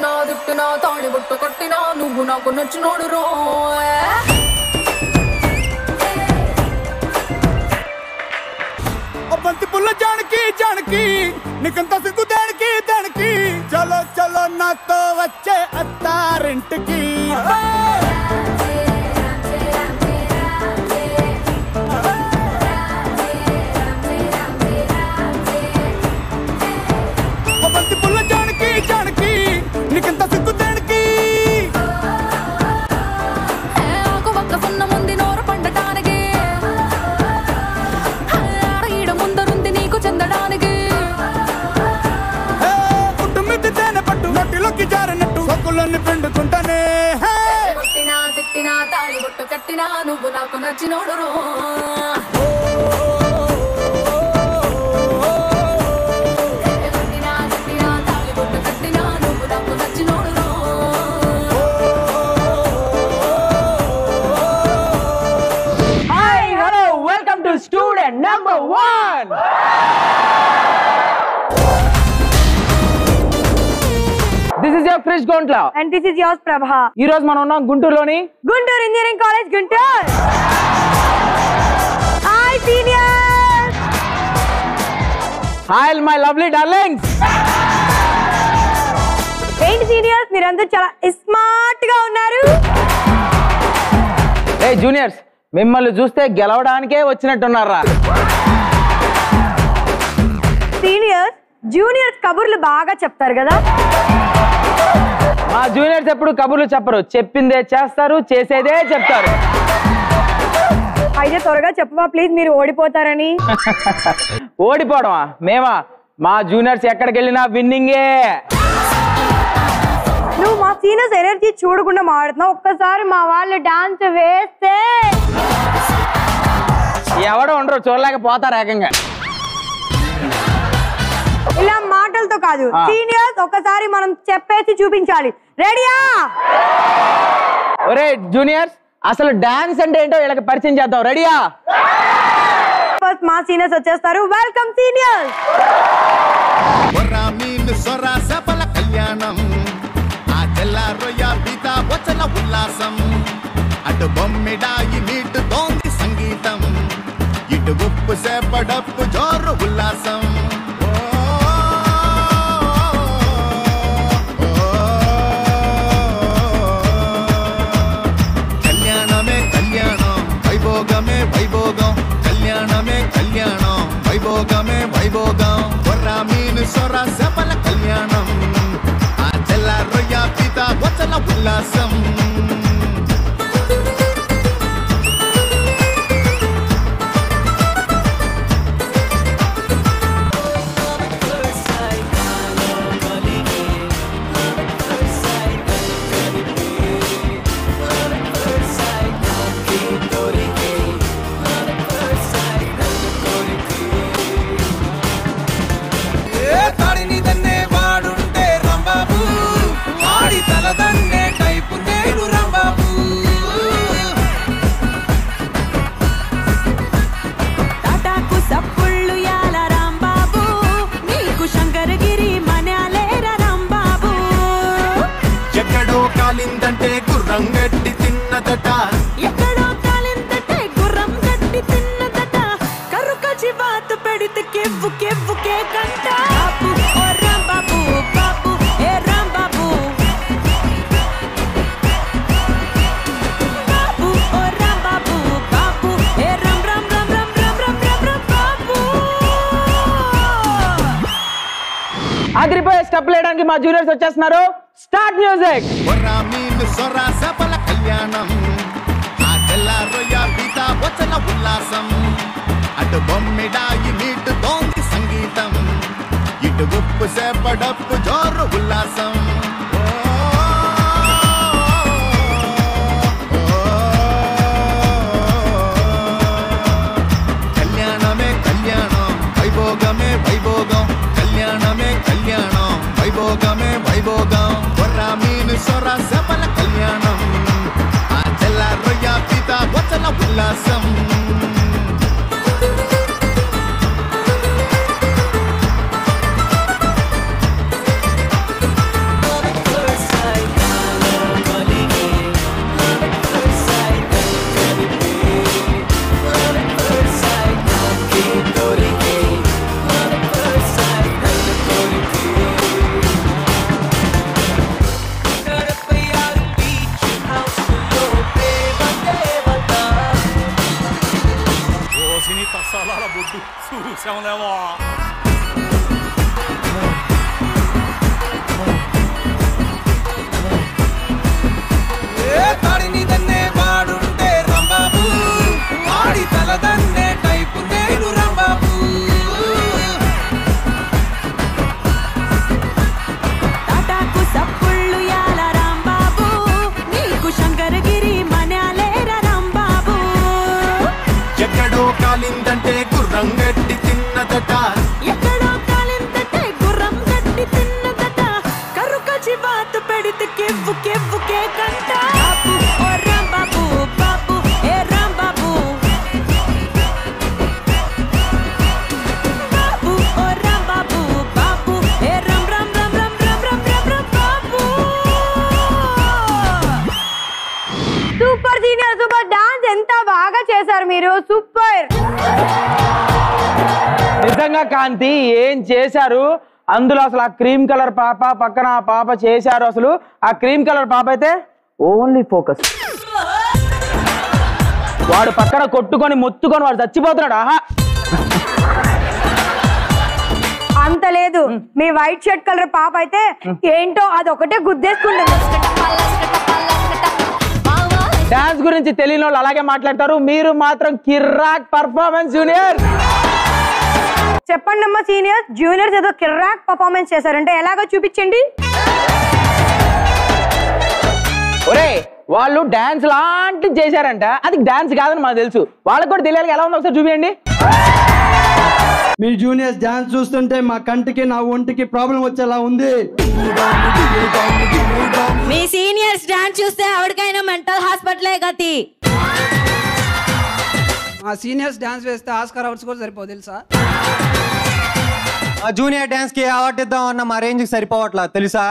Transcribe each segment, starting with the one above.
కొట్టినా తిట్టినా తాళి బొట్టు కట్టినా నువ్వు నాకు నచ్చినోడు రో ఓ బంతి పుల్ల జానకి జానకి నీకంత సిగ్గు దానికి దానికి చలో చలో నాతో వచ్చే అత్తారింటికి నచ్చినోడు Krish Gontla. And this is yours Prabha ఈ రోజు మనం ఉన్నాం గుంటూరులోని Guntur engineering college Guntur. Hi senior hi my lovely darlings ఏంటి సీనియర్స్ మీరందరూ చాలా స్మార్ట్గా ఉన్నారు. ఏ జూనియర్స్ మిమ్మల్ని చూస్తే గెలవడానికే వచ్చినట్టున్నారా? సీనియర్స్ జూనియర్స్ కబుర్లు బాగా చెప్తారు కదా. మా జూనియర్స్ ఎప్పుడు కబుర్లు చెప్పరు. చెప్పిందే చేస్తారు చేసేదే చెప్తారు. అయితే త్వరగా చెప్పవా ప్లీజ్ మీరు ఓడిపోతారని. ఓడిపోవడమా? మేమా? మా జూనియర్స్ ఎక్కడికి వెళ్ళినా విన్నింగే. నువ్వు మా సీనియర్స్ ఎనర్జీ చూడకుండా మాడుతున్నావు ఒక్కసారి మా వాళ్ళు డాన్స్ వేస్తే. ఎవడో ఉండరు చూడలేకపోతారు ఏకంగా. మాటలతో కాదు. సీనియర్స్ ఒక్కసారి మనం చెప్పేసి చూపించాలి. రెడీయా ఒరే జూనియర్స్ అసలు డాన్స్ అంటే ఏంటో వీళ్ళకి పరిచయం చేద్దాం. రెడీయా ఫస్ట్ మా సీనియర్స్ వచ్చేస్తారు. వెల్కమ్ సీనియర్స్ కళ్యాణం. ఆ పీత ఉల్లాసం. అటు బొమ్మిడాయి నీటు తోంది సంగీతం. ఇటు ఉప్పు సేపడప్పు జోరు ఉల్లాసం. ఈశ్వర శబల కళ్యాణం. ఆ చెల్ల రొయ్య పిత వచల ఉల్లాసం. అదిరిపోయే స్టెప్ వేయడానికి మా జూనియర్స్ వచ్చేస్తున్నారు. స్టార్ట్ మ్యూజిక్ కొర్ర మీను సొర సపల కళ్యాణం. ఆ తెల్ల రొయ్య పీత వచ్చల ఉల్లాసం. అటు బొమ్మిడాయి నీటు తోంది సంగీతం. ఇటు ఉప్పు సేపడప్పు జోరు ఉల్లాసం. వైభోగమే వైభోగం కొర్ర మీను సొర సపల కళ్యాణం. ఆ తెల్ల రొయ్య పీత వచ్చల ఉల్లాసం. 兄弟们 చేశారు అందులో అసలు ఆ క్రీమ్ కలర్ పాప పక్కన ఆ పాప చేశారు అసలు. ఆ క్రీమ్ కలర్ పాప అయితే ఓన్లీ ఫోకస్. వాడు పక్కన కొట్టుకొని మొత్తుకొని వాడు చచ్చిపోతున్నాడు. ఆహా! అంత లేదు. మీ వైట్ షర్ట్ కలర్ పాప అయితే ఏంటో అది ఒకటే గుద్దేసుకుంటుంది డాన్స్ గురించి తెలియని వాళ్ళు అలాగే మాట్లాడతారు. మీరు మాత్రం కిర్రాక్ పర్ఫార్మెన్స్ జూనియర్. చెప్పండి అమ్మా సీనియర్స్ జూనియర్స్ ఏదో కిర్రాక్ పర్ఫార్మెన్స్ చేశారంటే ఎలాగో చూపించండి. ఒరే వాళ్ళు డాన్స్ లాంటిది చేశారంట. అది డాన్స్ కాదని మాకు తెలుసు. వాళ్ళకి కూడా తెలియాలి ఎలా ఉందో ఒకసారి చూపించండి మీ జూనియర్స్ డాన్స్ చూస్తుంటే మా కంటికి నా ఒంటికి ప్రాబ్లం వచ్చేలా ఉంది. మీ సీనియర్స్ డాన్స్ చూస్తే ఎవరికైనా మెంటల్ హాస్పిటలే గతి. మా సీనియర్స్ డాన్స్ వేస్తే ఆస్కార్ అవార్డ్స్ కూడా సరిపోదు తెలుసా? ఆ జూనియర్ డాన్స్కి అవార్డు ఇద్దాం అన్న మా రేంజ్కి సరిపోవట్లా తెలుసా?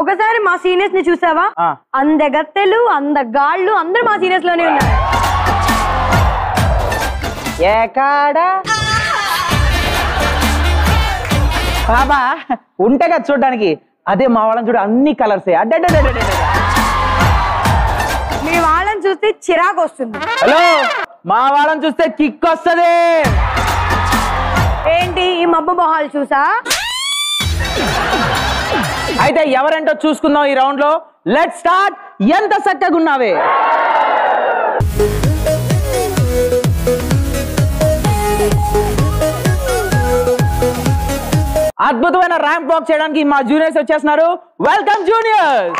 ఒకసారి మా సీనియర్స్ని చూసావా? అందగత్తెలు అందగాళ్ళు అందరూ మా సీనియర్స్లోనే ఉన్నారు. ఏకాడా బాబా ఉంటే కదా చూడడానికి. అదే మా వాళ్ళని చూడు అన్ని కలర్సే అడ్డే మీ వాళ్ళని చూస్తే చిరాకు వస్తుంది. హలో మా వాళ్ళని చూస్తే కిక్ వస్తుంది ఏంటి ఈ మబ్బు మొహాలు చూసా? అయితే ఎవరంటో చూసుకుందాం ఈ రౌండ్లో లెట్ స్టార్ట్ ఎంత చక్కగా ఉన్నావే అద్భుతమైన ర్యాంప్ వాక్ చేయడానికి మా జూనియర్స్ వచ్చేస్తున్నారు. Welcome juniors!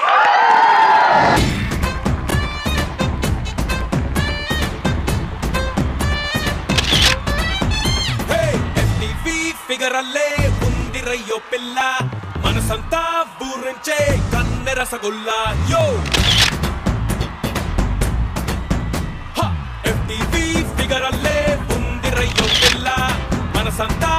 ఫిగర్ ఉంది రయ్యో పిల్ల. మనసంతా ఊరించే కన్నె రసగుల్లా యో ఎఫ్టీవీ ఫిగరల్లే ఉంది రయ్యో పిల్ల. మనసంతా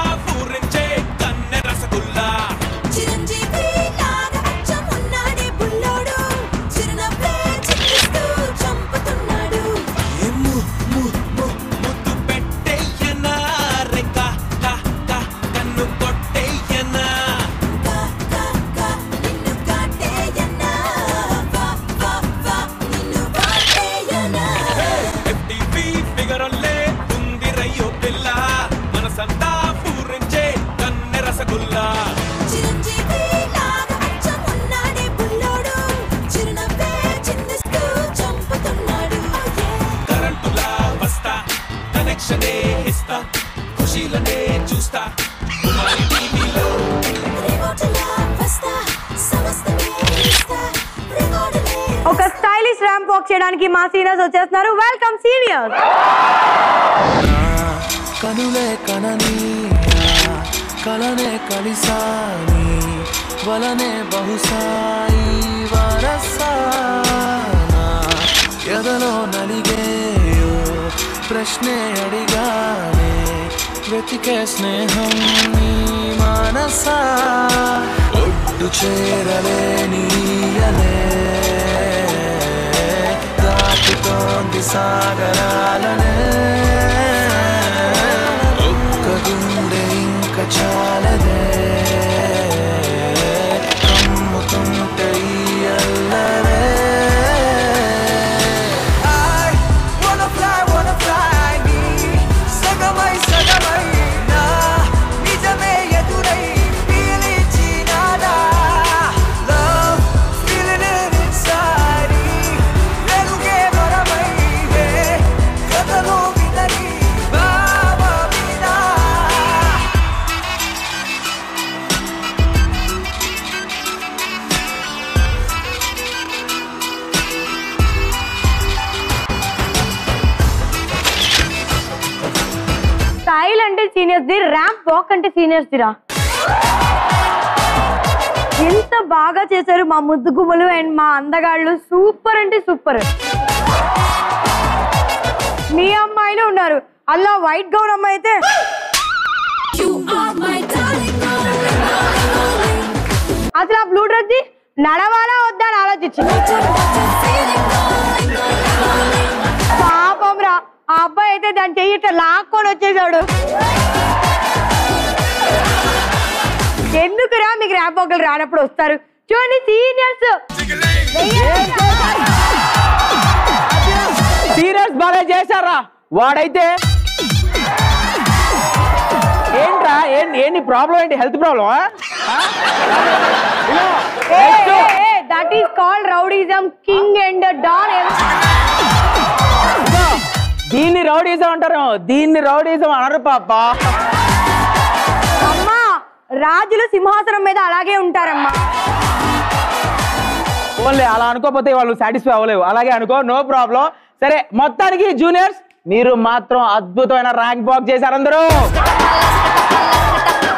వస్తా ఒక స్టైలిష్ ర్యాంప్ వాక్ చేయడానికి మా సీనియర్స్ వచ్చేస్తున్నారు. వెల్కమ్ సీనియర్స్ కనులే కనని కలనే కలిసాని వలనే బహుశాయి వరసానా. ఎదలో నలిగేయో ప్రశ్నే అడిగానే వెతికే స్నేహం నీ మనసా? ఒడ్డు చేరలేనీయలే దాటుతోంది సాగరాలనే. ఒక్క గుండె ఇంకా చాలా. సీనియర్స్ ది ర్యాంప్ వాక్ అంటే సీనియర్స్ దిరా? ఎంత బాగా చేశారు మా ముద్దు గుమ్మలు అండ్ మా అందగాళ్ళు. సూపర్ అంటే సూపర్ మీ అమ్మాయిలు ఉన్నారు. అలా వైట్ గౌన్ అమ్మాయి అయితే. అసలు ఆ బ్లూ డ్రెస్ నడవాలా వద్దా అని ఆలోచించింది పాపం రా. ఆ అబ్బాయి అయితే దాన్ని చెయ్యి ఇట్లా లాక్కొని వచ్చేసాడు. ఎందుకురా మీకు ర్యాప్ ఒకరు రానప్పుడు వస్తారు? చూడండి సీనియర్స్ సీరియస్ బాగా చేశారా? వాడైతే ఏంట్రా? ఏంటి ఏంటి ప్రాబ్లం ఏంటి? Health problem that is called rowdyism king and don దీన్ని రౌడీజం అంటారు దీన్ని రౌడీజం అనరు పాప. అమ్మా రాజులు సింహాసనం మీద అలాగే ఉంటారమ్మా. ఓన్లీ అలా అనుకోకపోతే వాళ్ళు సాటిస్ఫై అవ్వలేవు. అలాగే అనుకో నో ప్రాబ్లం సరే మొత్తానికి జూనియర్స్ మీరు మాత్రం అద్భుతమైన ర్యాంక్ బాక్ చేశారు అందరూ.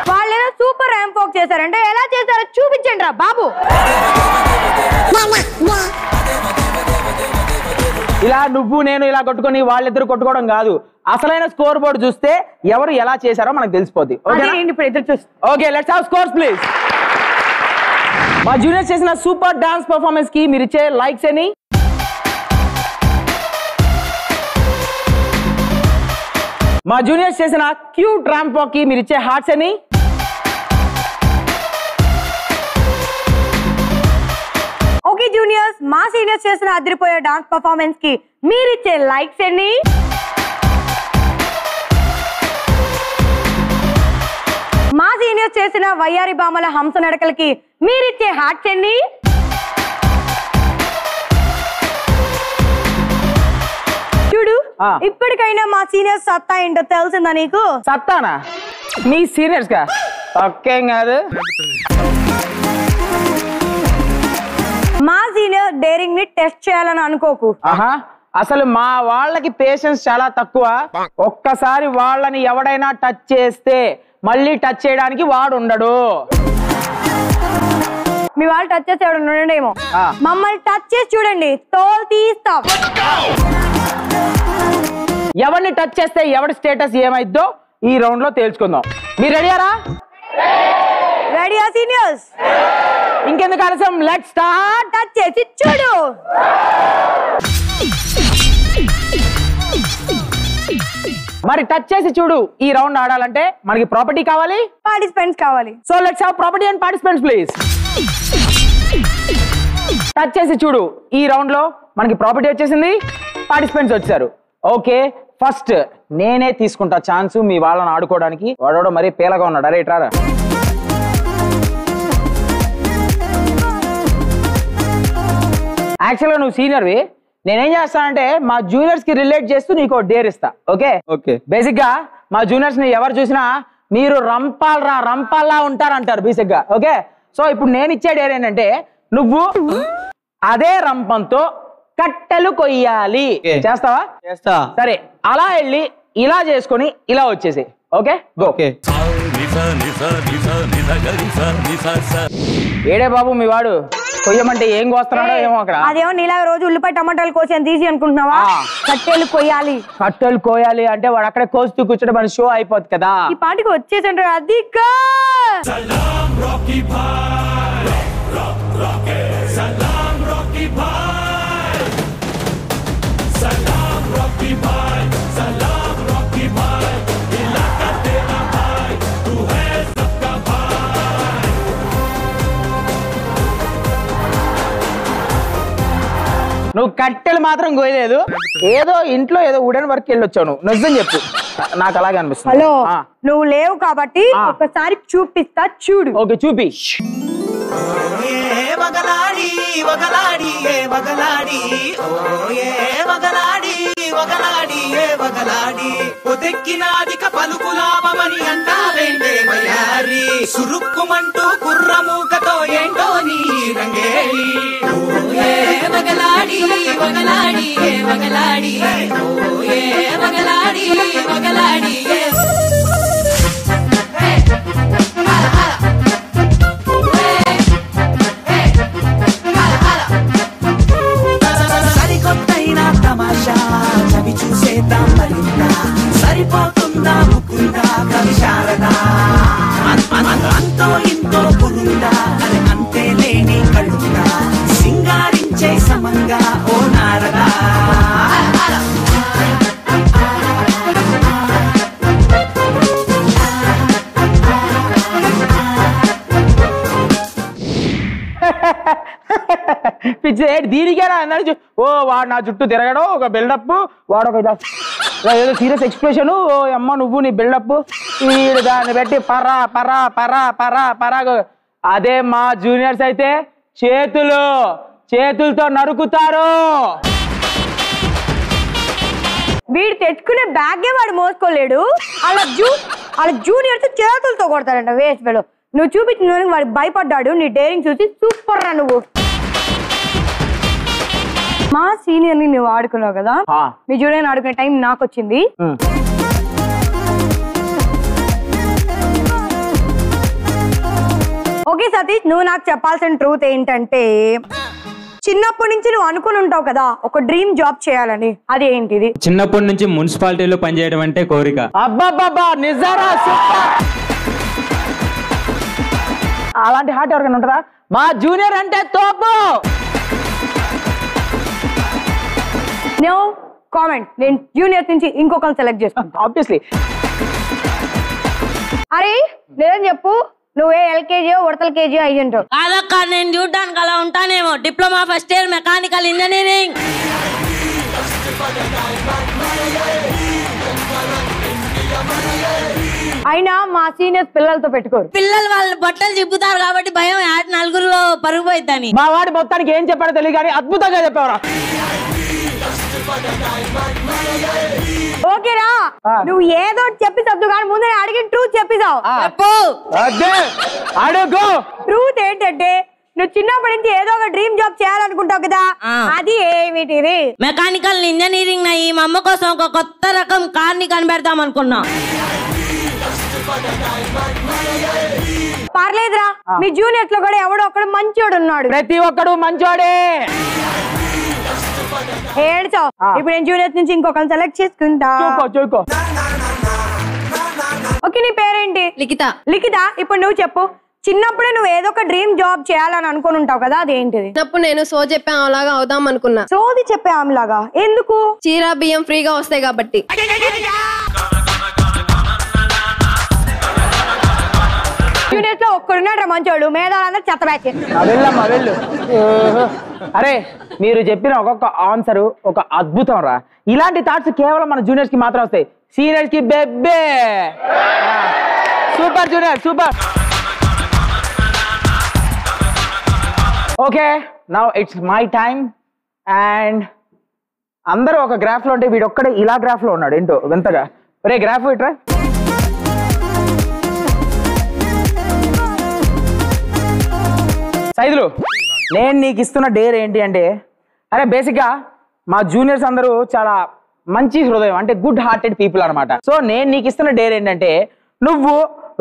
వాళ్ళు ఏదో సూపర్ ర్యాంప్ వాక్ చేశారంటే ఎలా చేశారో చూపించండి రా బాబు. ఇలా నువ్వు నేను ఇలా కొట్టుకొని వాళ్ళిద్దరు కొట్టుకోవడం కాదు. అసలైన స్కోర్ బోర్డు చూస్తే ఎవరు ఎలా చేశారో మనకు తెలిసిపోద్ది. Okay let's have scores please మా జూనియర్స్ చేసిన సూపర్ డాన్స్ పర్ఫార్మెన్స్కి మీరు ఇచ్చే లైక్స్ అని మా జూనియర్స్ చేసిన క్యూట్ ర్యాంప్ వాక్కి మీరు ఇచ్చే హార్ట్స్ అని జూనియర్స్ మా సీనియర్స్ చేసిన అదిరిపోయే డాన్స్ పర్ఫార్మెన్స్కి మీరిచ్చే లైక్స్ ఎన్ని? మా సీనియర్స్ చేసిన వయ్యారి బామల హంస నడకలకి మీరిచ్చే హార్ట్స్ ఎన్ని? చూడు ఇప్పటికైనా మా సీనియర్స్ సత్తా ఏంటో తెలిసిందా నీకు? సత్తానా? మీ సీనియర్స్గా? ఒక్కేం కాదు. మా సీనియర్ డేరింగ్ని టెస్ట్ చేయాలని అనుకోకు. ఆహా అసలు మా వాళ్ళకి పేషెన్స్ చాలా తక్కువ. ఒక్కసారి వాళ్ళని ఎవడైనా టచ్ చేస్తే మళ్ళీ టచ్ చేయడానికి వాడు ఉండడు. మీ వాళ్ళు టచ్ చేసి ఎవడు ఉండడేమో ఆ. మమ్మల్ని టచ్ చేసి చూడండి తోలు తీస్తాం. ఎవరిని టచ్ చేస్తే ఎవడి స్టేటస్ ఏమైద్దో ఈ రౌండ్లో తేల్చుకుందాం. మీరు రెడీయారా రెడీయా సీనియర్స్ ఇంకెందుకు ఆలస్యం? లెట్ స్టార్ట్ టచ్ చేసి చూడు. మరి టచ్ చేసి చూడు ఈ రౌండ్ ఆడాలంటే మనకి ప్రాపర్టీ కావాలి? పార్టిసిపెంట్స్ కావాలి. So let's have property and participants please touch చేసి చూడు. ఈ రౌండ్లో మనకి ప్రాపర్టీ వచ్చేసింది. పార్టిసిపెంట్స్ వచ్చారు. ఓకే ఫస్ట్ నేనే తీసుకుంటా ఛాన్స్ మీ వాళ్ళని ఆడుకోవడానికి. వాడోడో మరీ పేలగా ఉన్నాడు. అరే ఇట్రారా యాక్చువల్గా నువ్వు సీనియర్వి నేనేం చేస్తానంటే మా జూనియర్స్కి రిలేట్ చేస్తూ నీకు డేర్ ఇస్తా. ఓకే ఓకే బేసిక్గా మా జూనియర్స్ని ఎవరు చూసినా మీరు రంపాలరా రంపాల్లా ఉంటారంటారు బేసిక్గా. ఓకే సో ఇప్పుడు నేను ఇచ్చే డేర్ ఏంటంటే నువ్వు అదే రంపంతో కట్టెలు కొయ్యాలి. చేస్తావా? చేస్తా. సరే అలా వెళ్ళి ఇలా చేసుకొని ఇలా వచ్చేసి ఓకే గో ఓకే ఏడే బాబు మీ వాడు? కొయ్యమంటే ఏం కోస్తున్నాడో ఏమో అక్కడ. అదేమో నీలా రోజు ఉల్లిపాయ టమాటాలు కోసి అంత ఈజీ అనుకుంటున్నావా. కట్టెలు కొయ్యాలి. కట్టెలు కోయాలి అంటే వాడు అక్కడే కోస్తూ కూర్చుంటే మన షో అయిపోద్ది కదా. ఈ పాటికి వచ్చేసంటారు అది నువ్వు కట్టెలు మాత్రం కోయలేదు. ఏదో ఇంట్లో ఏదో ఉడన్ వర్క్ వెళ్ళొచ్చావు నువ్వు. నిజం చెప్పు. నాకు అలాగే అనిపిస్తుంది. హలో నువ్వు లేవు కాబట్టి. ఒకసారి చూపిస్తా చూడు. ఓకే చూపి. వగలాడి వగలాడి ఏ వగలాడి? ఓ ఏ వగలాడి వగలాడి ఏ వగలాడి? పొదెక్కినాదిక పలుకులాభమని అంటావేంటే వయారి సురుక్కుమంటూ కుర్రమూకతో ఏంటో నీ రంగేలి ఓ ఏ వగలాడి వగలాడి ఏ వగలాడి? ఓ ఏ వగలాడి వగలాడి ఏ కొత్తైన తమాషా చవి చూసేద్దాం మరింత సరిపోతుందా ముకుందా? కవి శారద. అంతో ఇంతో పురుందా? అది అంతే లేని కడుందా సింగారించే సమంగా ఓ నారదా. ha ha ha పిచ్చి ఏంటి దీనికేనా? అన్నాడు. ఓ వాడు నా చుట్టూ తిరగడం ఒక బిల్డప్ వాడు ఒక ఏదో సీరియస్ ఎక్స్ప్రెషన్ ఓ అమ్మ నువ్వు నీ బిల్డప్ వీడు దాన్ని పెట్టి పరా పరా పరా పరా పరా అదే మా జూనియర్స్ అయితే చేతులు చేతులతో నరుకుతారు వీడు తెచ్చుకునే బ్యాగే వాడు మోసుకోలేడు. అలా జూ అలా జూనియర్స్ చేతులతో కొడతాడంట వేస్ట్ వేడు నువ్వు చూపించిన దానికి వాడు భయపడ్డాడు. నీ డేరింగ్ చూసి సూపర్ రా నువ్వు. మా సీనియర్ని నువ్వు ఆడుకున్నావు కదా. మీ జూనియర్ ఆడుకునే టైం నాకు వచ్చింది. ఓకే సతీష్ నువ్వు నాకు చెప్పాల్సిన ట్రూత్ ఏంటంటే చిన్నప్పటి నుంచి నువ్వు అనుకుని ఉంటావు కదా ఒక డ్రీమ్ జాబ్ చేయాలని. అది ఏంటిది? చిన్నప్పటి నుంచి మున్సిపాలిటీలో పనిచేయడం అంటే కోరిక. అబ్బాబ్బాబ్బా నిజారా సూపర్! అలాంటి హార్ట్ ఎవరికైనా ఉంటుందా? మా జూనియర్ అంటే తోపు! No comment. నేను జూనియర్ నుంచి ఇంకొకరిని సెలెక్ట్ చేసుకుంటా. ఆబ్వియస్లీ అరే లేదని చెప్పు. నువ్వే ఎల్కేజీ ఉడతల కేజీ అయ్యి ఉంటావు. కాదక్క నేను చూడడానికి అలా ఉంటానేమో. Diploma first year mechanical engineering అయినా మా సీనియర్స్ పిల్లలతో పెట్టుకోరు. పిల్లలు వాళ్ళు బట్టలు చిప్పుతారు కాబట్టి భయం. నలుగురిలో పరుగు పోయిద్దని. మా వాడి మొత్తానికి ఏం చెప్పాడో తెలియదు కానీ అద్భుతంగా చెప్పావురా? ఓకేరా. నువ్వు ఏదో చెప్పి సర్దు కానీ ముందు అడిగిన ట్రూత్ చెప్పిసావు అడుగు. ట్రూత్ ఏంటంటే నువ్వు చిన్నప్పటి నుంచి ఏదో ఒక డ్రీమ్ జాబ్ చేయాలనుకుంటావు కదా. అది ఏమిటిది? మెకానికల్ ఇంజనీరింగ్ అయ్యి మా అమ్మ కోసం ఒక కొత్త రకం కార్ని కనిపెడతాం అనుకున్నా. పర్లేదురా మీ జూనియర్స్లో కూడా ఎవడో ఒకడు మంచోడు ఉన్నాడు. ప్రతి ఒక్కడు మంచోడే. ఏడ్చావు. ఇప్పుడు నేను జూనియర్స్ నుంచి ఇంకొకరిని సెలెక్ట్ చేసుకుంటా. చూకో చూకో. ఓకే నీ పేరేంటి? లిఖిత. లిఖిత ఇప్పుడు నువ్వు చెప్పు. చిన్నప్పుడే నువ్వు ఏదో ఒక డ్రీమ్ జాబ్ చేయాలని అనుకుని ఉంటావు కదా అదేంటిది? చిన్నప్పుడు నేను సో చెప్పే అలాగా అవుదాం అనుకున్నా. సోది చెప్పే ఆమెలాగా. ఎందుకు? చీర బియ్యం ఫ్రీగా వస్తాయి కాబట్టి. యూనిట్లో ఒక్కడున్నాడు మంచోడు. మేధాలందరూ చెత్త బ్యాచ్. వెళ్ళమ్మా వెళ్ళు. అరే మీరు చెప్పిన ఒక్కొక్క ఆన్సర్ ఒక అద్భుతం రా. ఇలాంటి థాట్స్ కేవలం మన జూనియర్స్కి మాత్రం వస్తాయి. సీనియర్స్కి బెబ్బే. Super junior super okay now it's my time and అందరూ ఒక గ్రాఫ్లో ఉంటే వీడొక్కడే ఇలా గ్రాఫ్లో ఉన్నాడు. ఏంటో వింతగా. రే గ్రాఫ్ ఇట్రా. సైదులు నేను నీకు ఇస్తున్న డేర్ ఏంటి అంటే అరే బేసిక్గా మా జూనియర్స్ అందరూ చాలా మంచి హృదయం అంటే గుడ్ హార్టెడ్ పీపుల్ అన్నమాట. సో నేను నీకు ఇస్తున్న డేర్ ఏంటంటే నువ్వు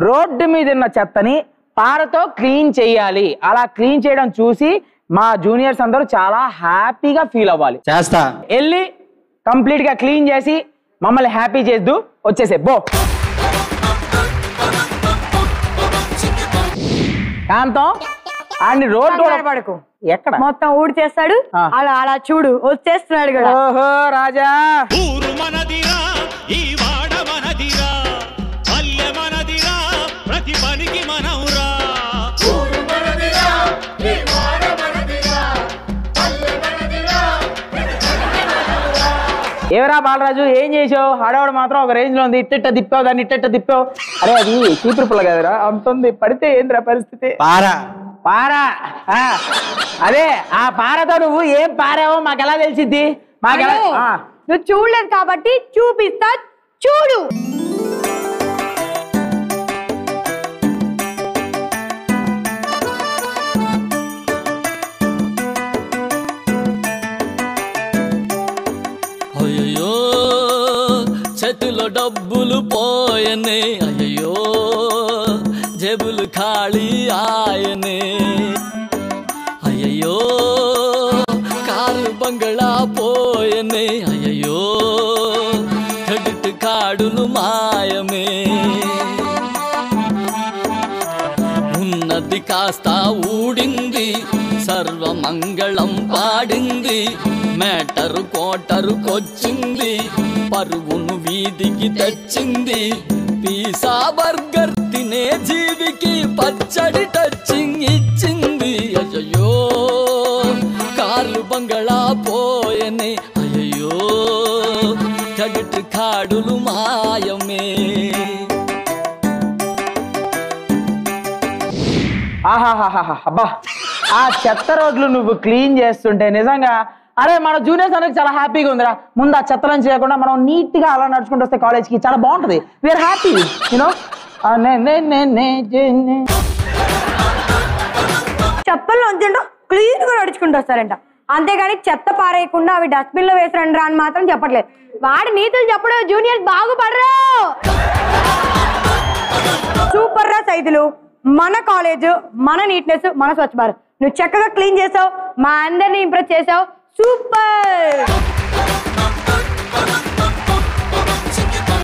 రోడ్డు మీద ఉన్న చెత్తని పారతో క్లీన్ చేయాలి. అలా క్లీన్ చేయడం చూసి మా జూనియర్స్ అందరూ చాలా హ్యాపీగా ఫీల్ అవ్వాలి. చేస్తా. వెళ్ళి కంప్లీట్గా క్లీన్ చేసి మమ్మల్ని హ్యాపీ చేద్దు వచ్చేసే బో కాంతం ఆడిని రోడ్డు పడకు. ఎక్కడ? మొత్తం ఊడి చేస్తాడు. అలా అలా చూడు వచ్చేస్తున్నాడు కూడా. ఓహో రాజా. ఊరు మనదిరా ఏవరా బాలరాజు ఏం చేసావు? ఆడవాడు మాత్రం ఒక రేంజ్లో ఉంది. ఇట్టిట్ట తిప్పావు దాన్ని ఇట్టిట్ట తిప్పావు. అరే అది చీపురు పుల్ల కదరా. అంత ఉంది. పడితే ఏందిరా పరిస్థితి? పారా. పారా. ఆ, అదే ఆ పారతో నువ్వు ఏం పారావో మాకు ఎలా తెలిసిద్ది? మాకు ఎలా అయ్యో, ఆ. నువ్వు చూడలేదు కాబట్టి చూపిస్తా. చూడు. డబ్బులు పోయనే అయ్యో జేబులు ఖాళీ ఆయనే. అయ్యో కారు బంగళా పోయనే అయ్యో కడుటు కాడులు మాయమే. ఉన్నది కాస్త ఊడింది సర్వమంగళం పాడింది మేటరు కోటరుకొచ్చింది పరుగును వీధికి తెచ్చింది. పీసా బర్గర్ తినే జీవికి పచ్చడి టచ్చింగ్ ఇచ్చింది. అయ్యో కార్లు బంగళా పోయని అయ్యో కడుటు కాడులు మాయమే. ఆహాహాహా అబ్బా. ఆ చెత్త రోడ్లు నువ్వు క్లీన్ చేస్తుంటే నిజంగా అరే మన జూనియర్స్ అనేది చాలా హ్యాపీగా ఉందిరా. ముందు ఆ చెత్తలను చేయకుండా మనం నీట్గా అలా నడుచుకుంటూ వస్తే కాలేజ్కి చాలా బాగుంటది. We are happy you know చెత్తల్లో ఉంచండు క్లీన్గా నడుచుకుంటూ వస్తారంట. అంతేగాని చెత్త పారేయకుండా అవి డస్ట్బిన్లో వేసిరండి రా అని మాత్రం చెప్పట్లేదు. వాడి నీతులు చెప్పడం జూనియర్స్ బాగుపడరు! సూపర్ రా సైదులు. మన కాలేజ్ మన నీట్నెస్ మన స్వచ్ఛ భారత్. నువ్వు చక్కగా క్లీన్ చేసావు మా అందరిని ఇంప్రెస్ చేసావు. సూపర్!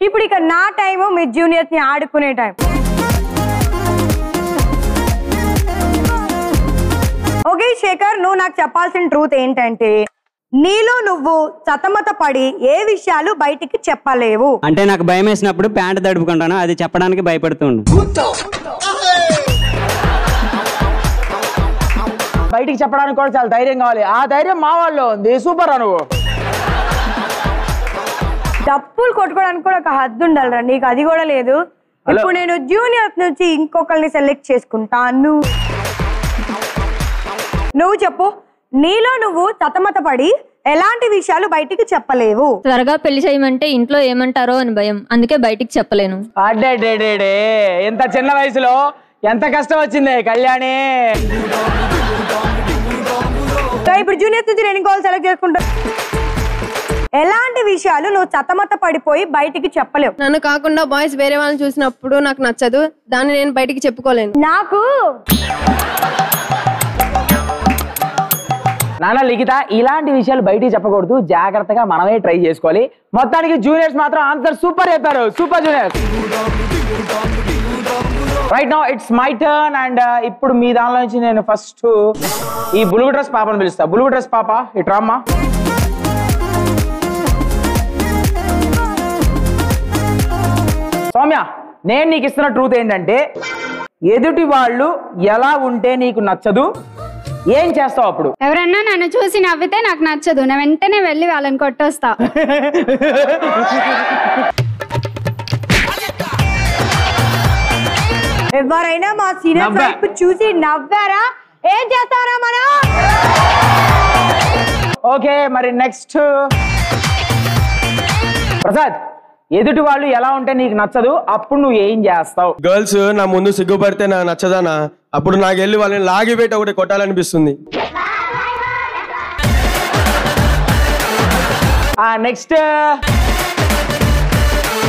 ఇప్పుడు ఇక నా టైము మీ జూనియర్స్ని ఆడుకునే టైం. ఓకే శేఖర్ నువ్వు నాకు చెప్పాల్సిన ట్రూత్ ఏంటంటే నీలో నువ్వు సతమత పడి ఏ విషయాలు బయటికి చెప్పలేవు. అంటే నాకు భయం వేసినప్పుడు ప్యాంట్ తడుపుకుంటాను అది చెప్పడానికి భయపడుతుండు. బయటికి చెప్పడానికి కూడా చాలా ధైర్యం కావాలి. ఆ ధైర్యం మా వాళ్ళు ఉంది. సూపర్ రా నువ్వు. డప్పులు కొట్టుకోవడానికి కూడా ఒక హద్దు ఉండాలిరా. నీకు అది కూడా లేదు. ఇప్పుడు నేను జూనియర్స్ నుంచి ఇంకొకరిని సెలెక్ట్ చేసుకుంటాను. నువ్వు చెప్పు. నీలో నువ్వు సతమత పడి ఎలాంటి విషయాలు బయటికి చెప్పలేవు? త్వరగా పెళ్ళి చేయమంటే ఇంట్లో ఏమంటారో అని భయం. అందుకే బయటికి చెప్పలేను. అడ్డే ఎంత చిన్న వయసులో ఎంత కష్టం వచ్చింది కళ్యాణి? ఇప్పుడు జూనియర్స్ నుంచి నేను ఇంకోళ్ళు సెలెక్ట్ చేసుకుంటా. ఎలాంటి విషయాలు నువ్వు సతమత పడిపోయి బయటికి చెప్పలేవు? నన్ను కాకుండా బాయ్స్ వేరే వాళ్ళని చూసినప్పుడు నాకు నచ్చదు. దాన్ని నేను బయటికి చెప్పుకోలేను. నాకు నాన్న లిఖిత ఇలాంటి విషయాలు బయటికి చెప్పకూడదు. జాగ్రత్తగా మనమే ట్రై చేసుకోవాలి. మొత్తానికి జూనియర్స్ మాత్రం ఆన్సర్ సూపర్ చెప్పారు. Super juniors right now it's my turn and ఇప్పుడు మీ దానిలో నుంచి నేను ఫస్ట్ ఈ బులుగు డ్రెస్ పాపను పిలుస్తా. బులుగు డ్రెస్ పాప ఇటు రామ్మా. సౌమ్య నేను నీకు ఇస్తున్న ట్రూత్ ఏంటంటే ఎదుటి వాళ్ళు ఎలా ఉంటే నీకు నచ్చదు ఏం చేస్తావు అప్పుడు? ఎవరన్నా నన్ను చూసి నవ్వితే నాకు నచ్చదు. నేను వెంటనే వెళ్ళి వాళ్ళని కొట్టొస్తా. ఎవరైనా మా సీనియర్. వైపు చూసి నవ్వారా? ఏం చేస్తారా మనం? ఓకే మరి నెక్స్ట్. ప్రసాద్ ఎదుటి వాళ్ళు ఎలా ఉంటే నీకు నచ్చదు అప్పుడు నువ్వు ఏం చేస్తావు? గర్ల్స్ నా ముందు సిగ్గుపడితే నాకు నచ్చదానా? అప్పుడు నాకు వెళ్ళి వాళ్ళని లాగి పెట్టి ఒకటి కొట్టాలనిపిస్తుంది. ఆ నెక్స్ట్.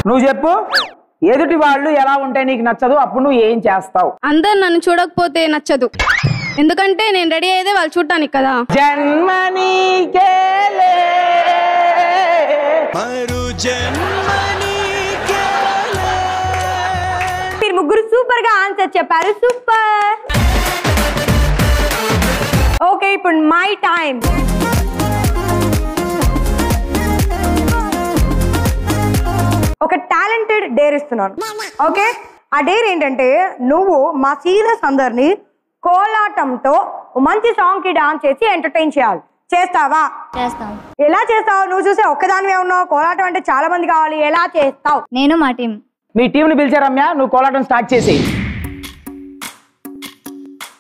నువ్వు చెప్పు. ఎదుటి వాళ్ళు ఎలా ఉంటే నీకు నచ్చదు అప్పుడు నువ్వు ఏం చేస్తావు? అందరు నన్ను చూడకపోతే నచ్చదు. ఎందుకంటే నేను రెడీ అయ్యేదే వాళ్ళు చూడటానికి కదా. జన్మనీకేలే మీరు ముగ్గురు సూపర్గా ఆన్సర్ చెప్పారు సూపర్. ఓకే ఇప్పుడు మై టైం ఒక టాలెంటెడ్ డేర్ ఇస్తున్నాను. ఓకే? ఆ డేర్ ఏంటంటే నువ్వు మా సీరియస్ అందరిని కోలాటంతో మంచి సాంగ్కి డాన్స్ చేసి ఎంటర్టైన్ చేయాలి. చేస్తావా? చేస్తాం. ఎలా చేస్తావు? నువ్వు చూసే ఒక్కదానివే ఉన్నావు. కోలాటం అంటే చాలా మంది కావాలి. ఎలా చేస్తావు? నేను మా టీం. మీ టీంని పిలిచా రమ్య. నువ్వు కోలాటం స్టార్ట్ చేసి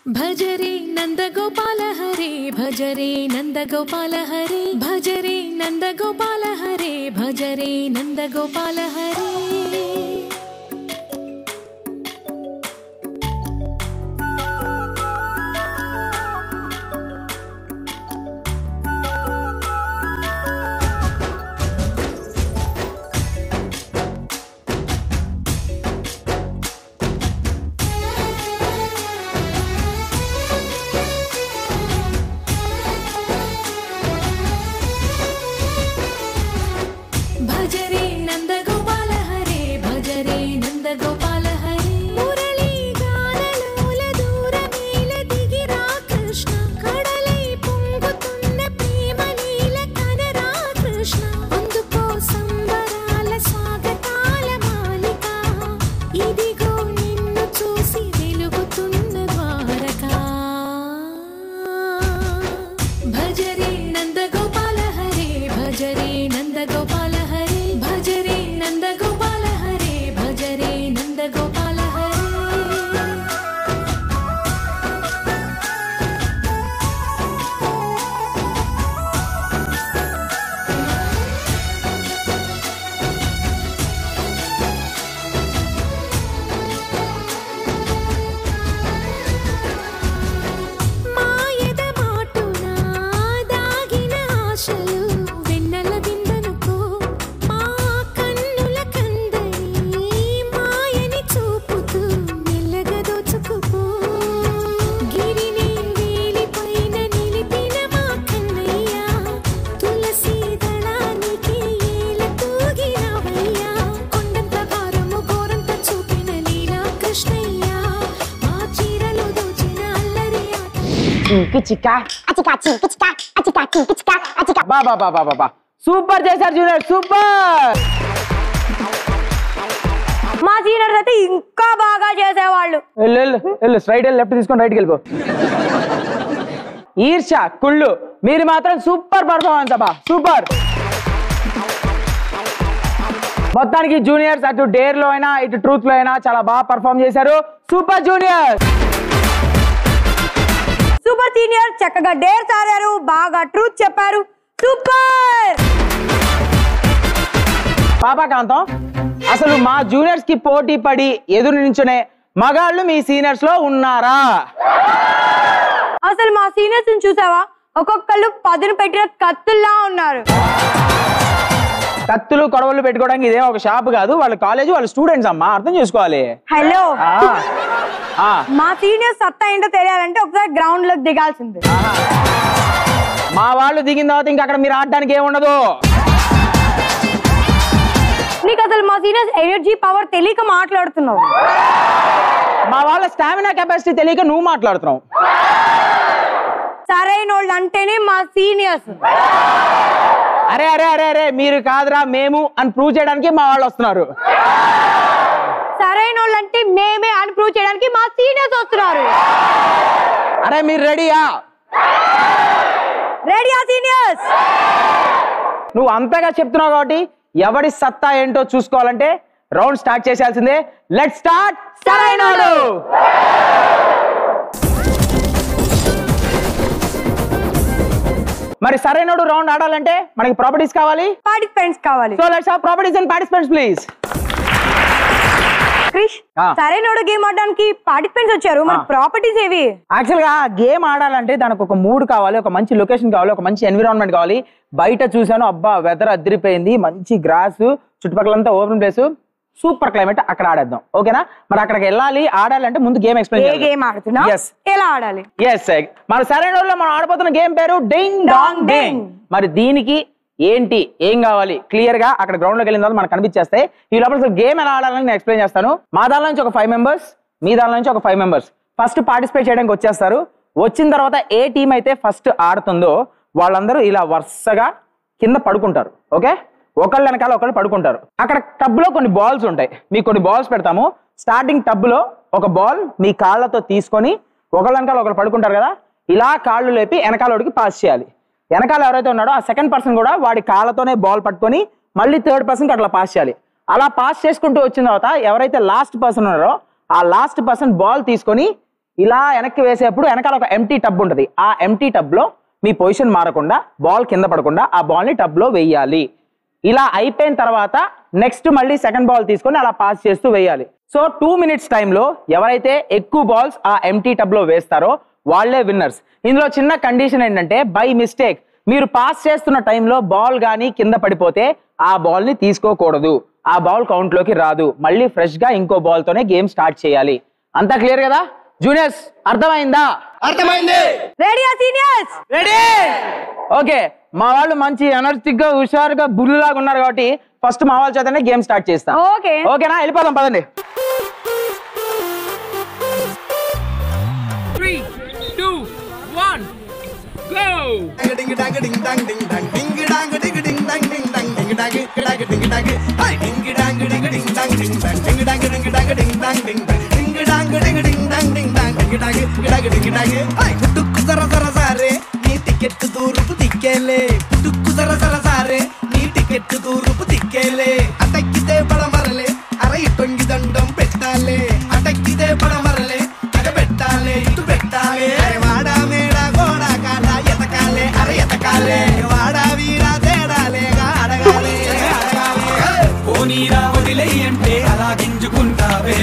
भजरे नन्दगोपाल हरि भजरे नन्दगोपाल हरि भजरे नन्दगोपाल हरि भजरे नन्दगोपाल हरे। చింకి చిక్క బా బా బా బా బా బా. సూపర్ చేశారు జూనియర్ సూపర్! మా సీనియర్స్ అయితే ఇంకా బాగా చేసేవాళ్ళు. వెళ్ళు వెళ్ళు వెళ్ళు స్ట్రైట్ వెళ్ళి లెఫ్ట్ తీసుకొని రైట్కి వెళ్ళిపో. ఈర్ష కుళ్ళు మీరు మాత్రం సూపర్ పర్ఫార్మెన్స్ అబ్బా సూపర్! మొత్తానికి జూనియర్స్ అటు డేర్లో అయినా ఇటు ట్రూత్లో అయినా చాలా బాగా పర్ఫామ్ చేశారు. Super juniors! సూపర్ సీనియర్ చక్కగా డేర్ సారారు బాగా ట్రూత్ చెప్పారు. సూపర్! పాపాకాంతం అసలు మా జూనియర్స్కి పోటీ పడి ఎదురు నించునే మగాళ్ళు మీ సీనియర్స్లో ఉన్నారా? అసలు మా సీనియర్స్ చూసావా? ఒక్కొక్కళ్ళు పదును పెట్టిన కత్తుల్లా ఉన్నారు. కత్తులు కొడవలు పెట్టుకోవడానికి ఇదే ఒక షాప్ కాదు. వాళ్ళ కాలేజ్ వాళ్ళ స్టూడెంట్స్ అమ్మా. అర్థం చేసుకోవాలి. హలో. మా సీనియర్స్ సత్తా ఏంటో తెలియాలంటే ఒకసారి గ్రౌండ్లోకి దిగాల్సిందే. మా వాళ్ళు దిగిన తర్వాత ఇంకా అక్కడ మీరు ఆడడానికి ఏముండదు నీకు అసలు మా సీనియర్స్ ఎనర్జీ పవర్ తెలియక మాట్లాడుతున్నావు. మా వాళ్ళ స్టామినా కెపాసిటీ తెలియక నువ్వు మాట్లాడుతున్నావు. సరైన వాళ్ళు అంటేనే మా సీనియర్స్ అరే అరే అరే అరే మీరు కాదురా మేము అని ప్రూవ్ చేయడానికి మా వాళ్ళు వస్తున్నారు. సరైన వాళ్ళు అంటే మేమే అని ప్రూవ్ చేయడానికి మా సీనియర్స్ వస్తున్నారు. అరే మీరు రెడీయా రెడీయా సీనియర్స్ నువ్వు అంతగా చెప్తున్నావు కాబట్టి ఎవడి సత్తా ఏంటో చూసుకోవాలంటే రౌండ్ స్టార్ట్ చేసేయాల్సిందే. లెట్ స్టార్ట్ సరైనోడు మరి సరైనోడు రౌండ్ ఆడాలంటే మనకి ప్రాపర్టీస్ కావాలి? పార్టిసిపెంట్స్ కావాలి. So let's have properties and participants please Krish. Sarainodu game ఆడడానికి పార్టిసిపెంట్స్ వచ్చారు. మరి ప్రాపర్టీస్ ఏవి? యాక్చువల్గా గేమ్ ఆడాలంటే దానికి ఒక మూడ్ కావాలి ఒక మంచి లొకేషన్ కావాలి ఒక మంచి ఎన్విరాన్మెంట్ కావాలి. బయట చూసాను అబ్బా వెదర్ అదిరిపోయింది మంచి గ్రాస్ చుట్టుపక్కలంతా ఓపెన్ ప్లేస్ సూపర్ క్లైమేట్ అక్కడ ఆడేద్దాం. ఓకేనా? మరి అక్కడికి వెళ్ళాలి ఆడాలంటే ముందు గేమ్ ఏ ఎక్స్ప్లెయిన్ గేమ్ ఆడుతున్నా ఎలా ఆడాలి? ఎస్ మన సరైన మనం ఆడబోతున్న గేమ్ పేరు డింగ్ డాంగ్ డింగ్ మరి దీనికి ఏంటి ఏం కావాలి? క్లియర్గా అక్కడ గ్రౌండ్లోకి వెళ్ళిన తర్వాత మనకు కనిపించేస్తాయి. ఈ లోపల గేమ్ ఎలా ఆడాలని నేను ఎక్స్ప్లెయిన్ చేస్తాను. మా దాని నుంచి ఒక ఫైవ్ మెంబర్స్ మీ దాని నుంచి ఒక ఫైవ్ మెంబర్స్ ఫస్ట్ పార్టిసిపేట్ చేయడానికి వచ్చేస్తారు. వచ్చిన తర్వాత ఏ టీం అయితే ఫస్ట్ ఆడుతుందో వాళ్ళందరూ ఇలా వరుసగా కింద పడుకుంటారు. ఓకే ఒకళ్ళ వెనకాల ఒకళ్ళు పడుకుంటారు. అక్కడ టబ్లో కొన్ని బాల్స్ ఉంటాయి. మీకు కొన్ని బాల్స్ పెడతాము. స్టార్టింగ్ టబ్లో ఒక బాల్ మీ కాళ్ళతో తీసుకొని ఒకళ్ళ వెనకాల ఒకళ్ళు పడుకుంటారు కదా ఇలా కాళ్ళు లేపి వెనకాలోడికి పాస్ చేయాలి. వెనకాల ఎవరైతే ఉన్నాడో ఆ సెకండ్ పర్సన్ కూడా వాడి కాళ్ళతోనే బాల్ పట్టుకొని మళ్ళీ థర్డ్ పర్సన్కి అట్లా పాస్ చేయాలి. అలా పాస్ చేసుకుంటూ వచ్చిన తర్వాత ఎవరైతే లాస్ట్ పర్సన్ ఉన్నారో ఆ లాస్ట్ పర్సన్ బాల్ తీసుకొని ఇలా వెనక్కి వేసేప్పుడు వెనకాల ఒక ఎంటీ టబ్ ఉంటుంది. ఆ ఎంటీ టబ్లో మీ పొజిషన్ మారకుండా బాల్ కింద పడకుండా ఆ బాల్ని టబ్లో వేయాలి. ఇలా అయిపోయిన తర్వాత నెక్స్ట్ మళ్ళీ సెకండ్ బాల్ తీసుకొని అలా పాస్ చేస్తూ వేయాలి. సో టూ మినిట్స్ టైంలో ఎవరైతే ఎక్కువ బాల్స్ ఆ ఎంటీ టబ్లో వేస్తారో వాళ్ళే విన్నర్స్ ఇందులో చిన్న కండిషన్ ఏంటంటే బై మిస్టేక్ మీరు పాస్ చేస్తున్న టైంలో బాల్ కానీ కింద పడిపోతే ఆ బాల్ని తీసుకోకూడదు. ఆ బాల్ కౌంట్లోకి రాదు. మళ్ళీ ఫ్రెష్గా ఇంకో బాల్ తోనే గేమ్ స్టార్ట్ చేయాలి. అంతా క్లియర్ కదా? జూనియర్స్ అర్థమైందా? అర్థమైంది. రెడీయా సీనియర్స్ రెడీ ఓకే మా వాళ్ళు మంచి ఎనర్జిటిక్గా హుషారుగా బుల్లులాగా ఉన్నారు కాబట్టి ఫస్ట్ మా వాళ్ళ చేతనే గేమ్ స్టార్ట్ చేస్తాం. ఓకే. ఓకేనా? వెళ్ళిపోదాం పదండి. Three, two, one, go! పుట్టుక్కు జర జర సారే నీ టికెట్ దూరుపు దిక్కేలే. పుట్టుక్కు సర సర సారే నీ టికెట్ దూరుపు దిక్కేలే. అటక్కితే పడమరలే అర ఇటొంగి దండం పెట్టాలే. అటక్కితే పడమరలే అగ పెట్టాలే ఇటు పెట్టాలే. అరే వాడా మేడ గోడ కాడా ఎతకాలే అర ఎతకాలే. వాడా వీరా తేడాలేగా అడగాలే అడగాలే పోనీరా వదిలేయంటే అలా గింజుకుంటావే.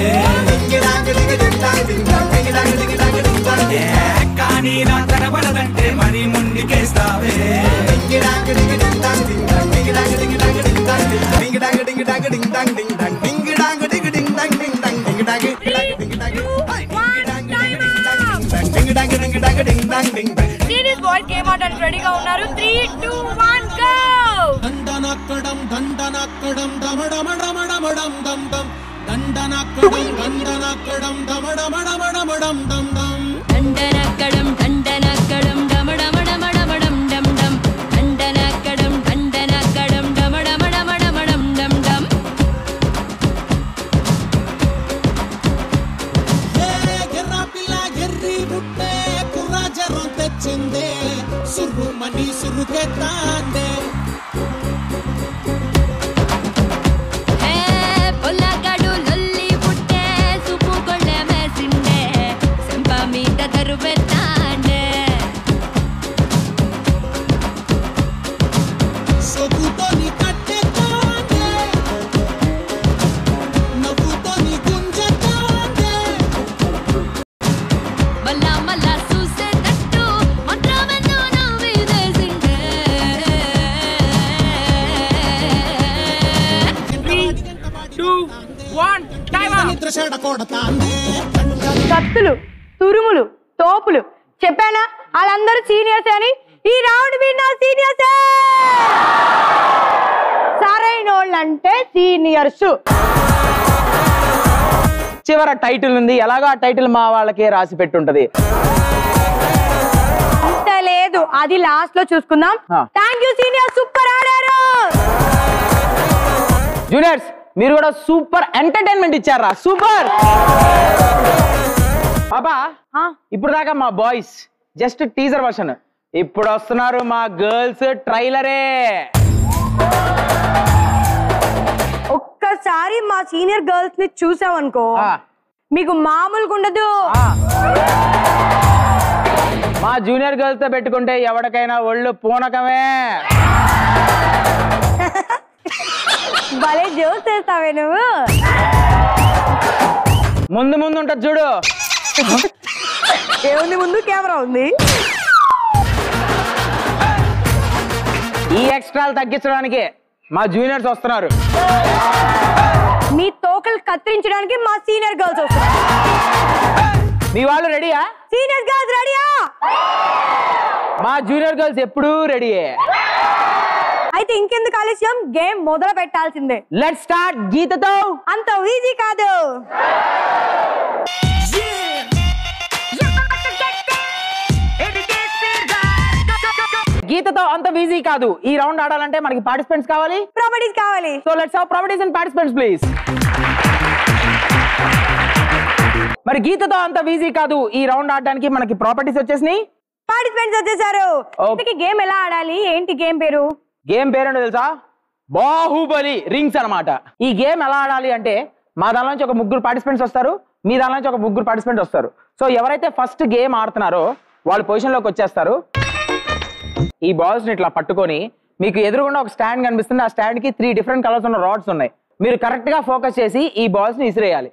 కానీ నా కనబడదంటే మరి ముందుకేస్తావే సీరియస్ బాయ్ గేమ్ ఆడడానికి రెడీగా ఉన్నారు. త్రీ టూ వన్ గో దండనక్కడం దండనక్కడం దమడమడమడమడం దం దం దండనక్కడం దండనక్కడం దమడమడమడమడం దం దం చిందే సుర్రు మని సుర్రుకే తాందే కత్తులు తురుములు తోపులు. చెప్పానా? వాళ్ళందరూ సీనియర్స్ అని? ఈ రౌండ్ విన్నర్ సీనియర్స్! సరైన అంటే సీనియర్స్. చివర టైటిల్ ఉంది. ఎలాగో ఆ టైటిల్ మా వాళ్ళకే రాసి పెట్టుంటది. అంత లేదు. అది లాస్ట్లో చూసుకుందాం. థ్యాంక్ యూ సీనియర్ సూపర్ ఆడారు. జూనియర్స్ మీరు కూడా సూపర్ ఎంటర్టైన్మెంట్ ఇచ్చారా? సూపర్! పాపా ఇప్పుడు దాకా మా బాయ్స్ జస్ట్ టీజర్ వర్షన్. ఇప్పుడు వస్తున్నారు మా గర్ల్స్ ట్రైలరే. ఒక్కసారి మా సీనియర్ గర్ల్స్ని చూసామనుకో మీకు మామూలుగా ఉండదు. మా జూనియర్ గర్ల్స్తో పెట్టుకుంటే ఎవరికైనా ఒళ్ళు పూనకమే. భలే జోక్ చేస్తావే నువ్వు. ముందు ముందు ఉంటది చూడు. ఏముంది ముందు కెమెరా ఉంది? ఈ ఎక్స్ట్రాలు తగ్గించడానికి మా జూనియర్స్ వస్తున్నారు. మీ తోకలు కత్తిరించడానికి మా సీనియర్ గర్ల్స్ వస్తారు మీ వాళ్ళు రెడీయా? సీనియర్ గర్ల్స్ రెడీయా? మా జూనియర్ గర్ల్స్ ఎప్పుడూ రెడీయే. అయితే ఇంకెందుకు ఆలస్యం? గేమ్ మొదలు పెట్టాల్సిందే. లెట్ స్టార్ట్ గీతతో. అంత ఈజీ కాదు. గీతతో అంత ఈజీ కాదు. ఈ రౌండ్ ఆడాలంటే మనకి పార్టిసిపెంట్స్ కావాలి? ప్రాపర్టీస్ కావాలి. So let's have properties and participants please మరి గీతతో అంత ఈజీ కాదు. ఈ రౌండ్ ఆడడానికి మనకి ప్రాపర్టీస్ వచ్చేసినాయి. పార్టిసిపెంట్స్ వచ్చేసారు. ఇంతకీ గేమ్ ఎలా ఆడాలి? ఏంటి గేమ్ పేరు? గేమ్ పేరేంటో తెలుసా? బాహుబలి రింగ్స్ అన్నమాట. ఈ గేమ్ ఎలా ఆడాలి అంటే మా దాని నుంచి ఒక ముగ్గురు పార్టిసిపెంట్స్ వస్తారు మీ దాని నుంచి ఒక ముగ్గురు పార్టిసిపెంట్స్ వస్తారు. సో ఎవరైతే ఫస్ట్ గేమ్ ఆడుతున్నారో వాళ్ళు పొజిషన్లోకి వచ్చేస్తారు. ఈ బాల్స్ని ఇట్లా పట్టుకొని మీకు ఎదురుగుండా ఒక స్టాండ్ కనిపిస్తుంది. ఆ స్టాండ్కి త్రీ డిఫరెంట్ కలర్స్ ఉన్న రాడ్స్ ఉన్నాయి. మీరు కరెక్ట్గా ఫోకస్ చేసి ఈ బాల్స్ని ఇసిరేయాలి.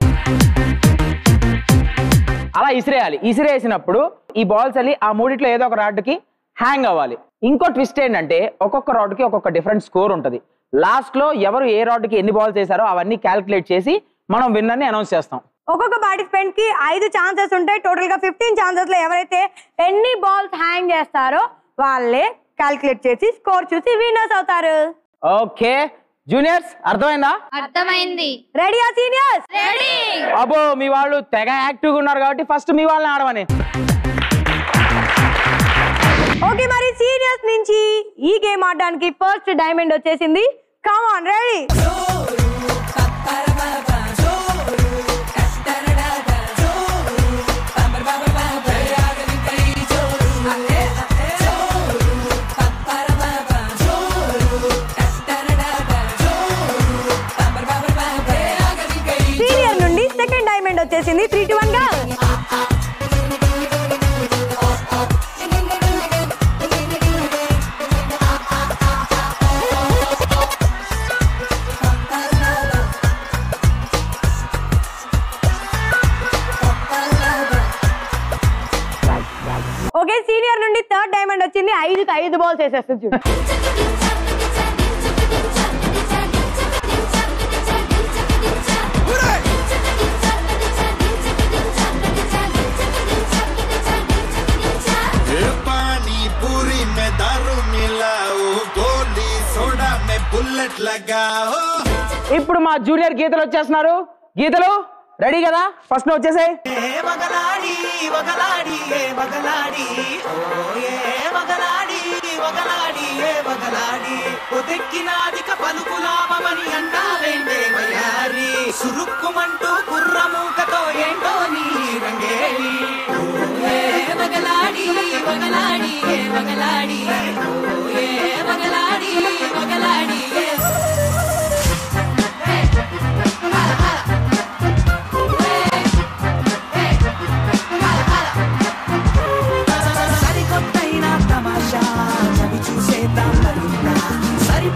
అలా ఇసిరేయాలి. ఇసిరేసినప్పుడు ఈ బాల్స్ వెళ్ళి ఆ మూడిట్లో ఏదో ఒక రాడ్కి హ్యాంగ్ అవ్వాలి. ఇంకో ట్విస్ట్ ఏంటంటే ఒక్కొక్క రాడ్కి ఒక్కొక్క డిఫరెంట్ స్కోర్ ఉంటుంది. లాస్ట్లో ఎవరు ఏ రాడ్కి ఎన్ని బాల్స్ వేసారో అవన్నీ క్యాల్కులేట్ చేసి మనం విన్నర్ని అనౌన్స్ చేస్తాం. ఒక్కొక్క పార్టిసిపెంట్కి ఐదు ఛాన్సెస్ ఉంటాయి. టోటల్గా ఫిఫ్టీన్ ఛాన్సెస్లో ఎవరైతే ఎన్ని బాల్స్ హ్యాంగ్ చేస్తారో వాళ్ళే క్యాల్కులేట్ చేసి స్కోర్ చూసి విన్నర్స్ అవుతారు. ఓకే జూనియర్స్ అర్థమైందా? అర్థమైంది. రెడీయా సీనియర్స్ రెడీ అబ్బో మీ వాళ్ళు తెగ యాక్టివ్గా ఉన్నారు కాబట్టి ఫస్ట్ మీ వాళ్ళని ఆడమని. ఓకే మరి సీనియర్స్ నుంచి ఈ గేమ్ ఆడడానికి ఫస్ట్ డైమండ్ వచ్చేసింది. కమ్ ఆన్ రెడీ సీనియర్ నుండి థర్డ్ డైమండ్ వచ్చింది. ఐదుకి ఐదు బాల్స్ వేసేస్తుంది చూడు. ఇప్పుడు మా జూనియర్ గీతలు వచ్చేస్తున్నారు. గీతలు? రెడీ కదా? ఫస్ట్ నువ్వు వచ్చేసాయి మగలాడి మగలాడి మగలాడి. మగలాడి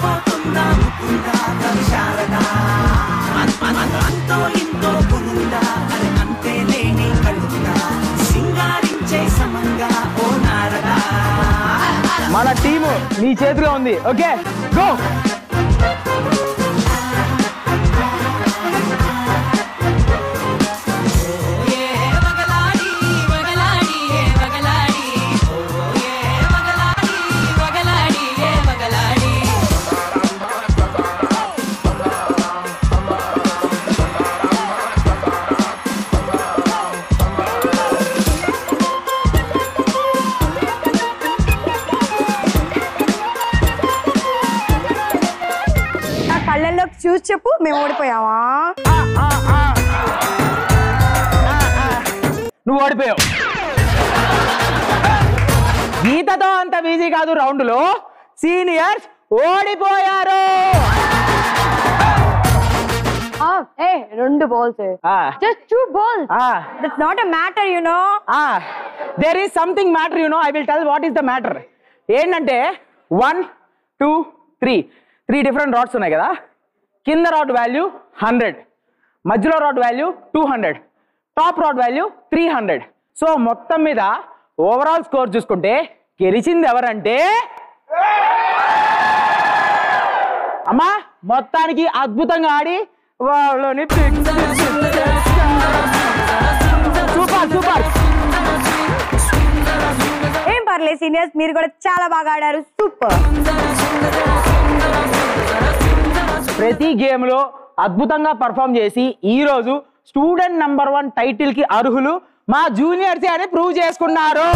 ముకుందా ముకుందా? శారదా అంతో ఇంతో అరే అంతే లేని సింగారించే సమంగా ఓ నారదా? మన టీము నీ చేతిలో ఉంది. Okay go! కళ్ళల్లోకి చూసి చెప్పు మేము ఓడిపోయావా నువ్వు ఓడిపోయావు. గీతతో అంత ఈజీ కాదు రౌండ్లో సీనియర్స్ ఓడిపోయారు. ఏ రెండు బాల్స్ ఆ. Just two balls that's not a matter you know there is something matter you know I will tell what is the matter ఏంటంటే one two three three different rods ఉన్నాయి కదా. కింద రాడ్ వాల్యూ హండ్రెడ్ మధ్యలో rod value two hundred top rod value three hundred. So మొత్తం మీద overall score చూసుకుంటే గెలిచింది ఎవరంటే? అమ్మా మొత్తానికి అద్భుతంగా ఆడి వాళ్ళని సూపర్ సూపర్ ఏం పర్లేదు సీనియర్స్ మీరు కూడా చాలా బాగా ఆడారు. సూపర్ ప్రతి గేమ్లో అద్భుతంగా పర్ఫామ్ చేసి ఈ రోజు స్టూడెంట్ నంబర్ వన్ టైటిల్కి అర్హులు మా జూనియర్స్ అని ప్రూవ్ చేసుకున్నారు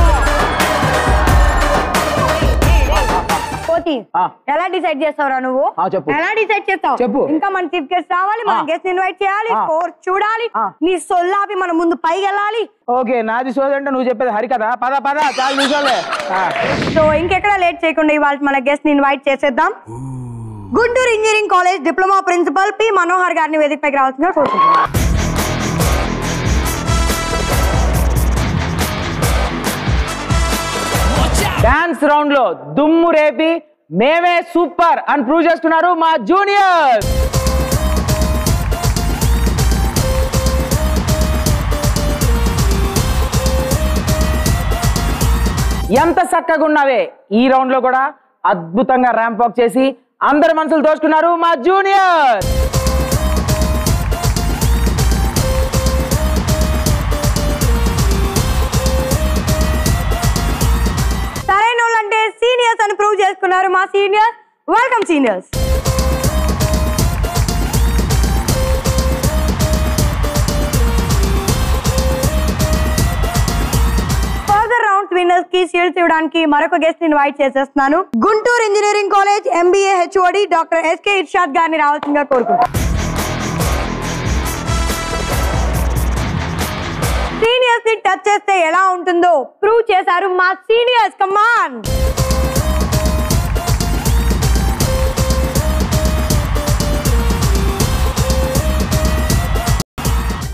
ఎలా డిసైడ్ చేస్తావురా నువ్వు ఆ, చెప్పు. ఎలా డిసైడ్ చేస్తావు చెప్పు. ఇంకా మన చీఫ్ గెస్ట్ రావాలి మన. గెస్ట్ ఇన్వైట్ చేయాలి. స్కోర్ చూడాలి నీ సొల్లాపి మన ముందు పైకి వెళ్ళాలి ఓకే నాది సోదంటే నువ్వు చెప్పేది హరికథ పద పద చాలా నిమిషాలే. సో ఇంకెక్కడ లేట్ చేయకుండా ఇవాళ మన గెస్ట్ని ఇన్వైట్ చేసేద్దాం Guntur engineering college diploma principal P Manohar గారిని వేదికపైకి రావాల్సిందిగా కోరుకుంటున్నాను. డాన్స్ రౌండ్లో దుమ్ము రేపి మేమే సూపర్ అని ప్రూవ్ చేస్తున్నారు మా జూనియర్ ఎంత చక్కగా ఉన్నావే ఈ రౌండ్లో కూడా అద్భుతంగా ర్యాంప్ వాక్ చేసి అందరి మనసులు దోచుకున్నారు మా జూనియర్ సరైన వాళ్ళంటే సీనియర్స్ అని ప్రూవ్ చేసుకున్నారు మా సీనియర్స్. వెల్కమ్ సీనియర్స్ ఫర్దర్ విన్నర్స్కి షీల్డ్స్ ఇవ్వడానికి మరొక గెస్ట్ ఇన్వైట్ చేసేస్తున్నాను. Guntur engineering college MBA HOD doctor SK Irshad గారిని రావాల్సిందిగా కోరుకుంటున్నాను. సీనియర్స్ని టచ్ చేస్తే ఎలా ఉంటుందో ప్రూవ్ చేశారు మా సీనియర్స్ కమాన్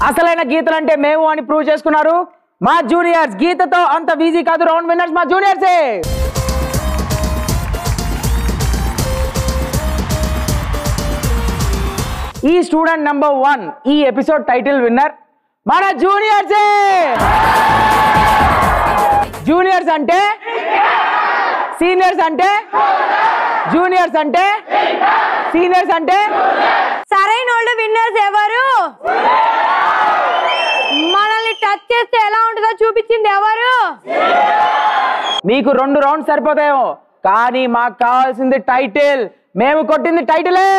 అసలైన గీతలు అంటే మేము అని ప్రూవ్ చేసుకున్నారు. మా జూనియర్స్ గీతతో అంత బిజీ కాదు రౌండ్ విన్నర్స్ మా జూనియర్సే. ఈ స్టూడెంట్ నంబర్ వన్ ఈ ఎపిసోడ్ టైటిల్ విన్నర్ మన జూనియర్సే. జూనియర్స్ అంటే? సీనియర్స్ అంటే? జూనియర్స్ అంటే? సీనియర్స్ అంటే? సరైన వాళ్ళు విన్నర్స్ ఎవరు? చేస్తే ఎలా ఉంటుందో చూపించింది ఎవరు? మీకు రెండు రౌండ్స్ సరిపోతాయేమో. కానీ మాకు కావాల్సింది టైటిల్. మేము కొట్టింది టైటిలే.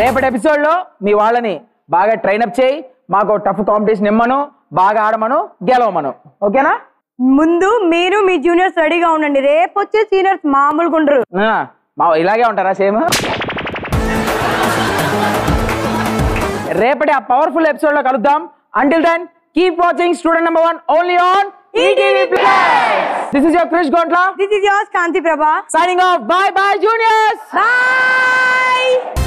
రేపటి ఎపిసోడ్లో మీ వాళ్ళని బాగా ట్రైనప్ చేయి. మాకు టఫ్ కాంపిటీషన్ ఇమ్మను. బాగా ఆడమను గెలవమను. ఓకేనా? ముందు మీరు మీ జూనియర్స్ రెడీగా ఉండండి. రేపు వచ్చే సీనియర్స్ మామూలుగా ఉండరు. మా ఇలాగే ఉంటారా సేమ్? రేపటి ఆ పవర్ఫుల్ ఎపిసోడ్లో Until then, keep watching student number one only on ETV Plus. This is your Krish Gondla. This is yours Kanti Prabha. Signing off. Bye bye juniors. Bye.